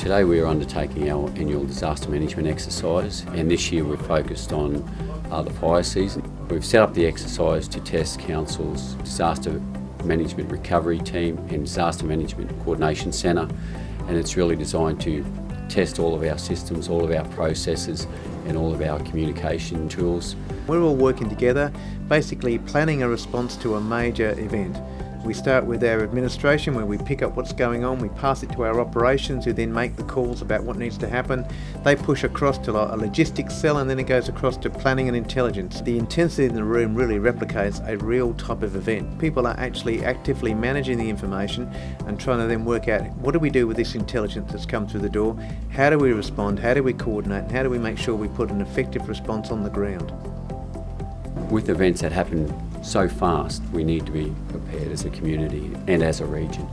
Today we are undertaking our annual disaster management exercise and this year we're focused on uh, the fire season. We've set up the exercise to test Council's disaster management recovery team and disaster management coordination centre and it's really designed to test all of our systems, all of our processes and all of our communication tools. We're all working together, basically planning a response to a major event. We start with our administration where we pick up what's going on, we pass it to our operations who then make the calls about what needs to happen. They push across to a logistics cell and then it goes across to planning and intelligence. The intensity in the room really replicates a real type of event. People are actually actively managing the information and trying to then work out what do we do with this intelligence that's come through the door, how do we respond, how do we coordinate, and how do we make sure we put an effective response on the ground. With events that happen so fast, we need to be prepared as a community and as a region.